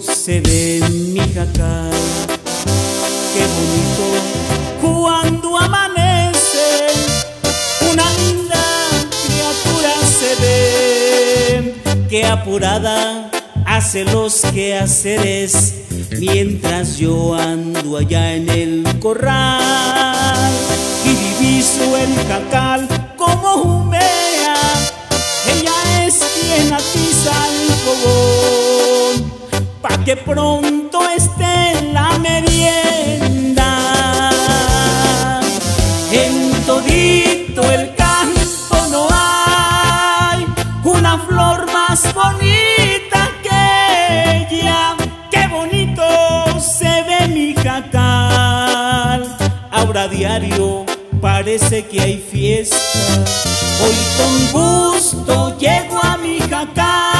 se ve mi jacal. Qué bonito cuando amanece, una linda criatura se ve, que apurada hace los quehaceres mientras yo ando allá en el corral y diviso el jacal que pronto esté la merienda. En todito el campo no hay una flor más bonita que ella. Qué bonito se ve mi jacal. Ahora diario parece que hay fiesta. Hoy con gusto llego a mi jacal.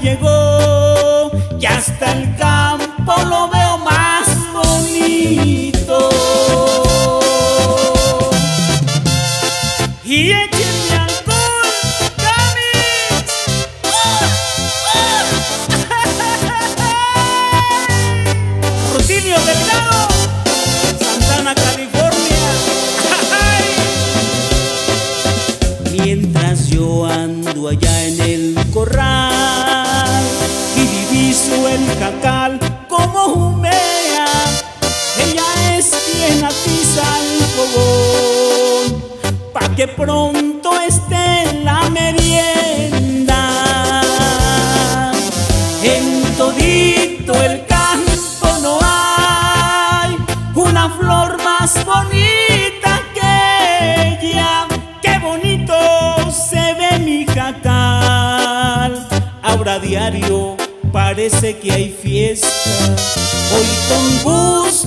Llegó y hasta el campo lo veo más bonito. Y échenle alcohol, Camis. Rutilio Delgado, Santana, California. Mientras yo ando allá en que pronto esté la merienda. En todito el campo no hay una flor más bonita que ella. Qué bonito se ve mi jacal. Ahora diario parece que hay fiesta. Hoy con gusto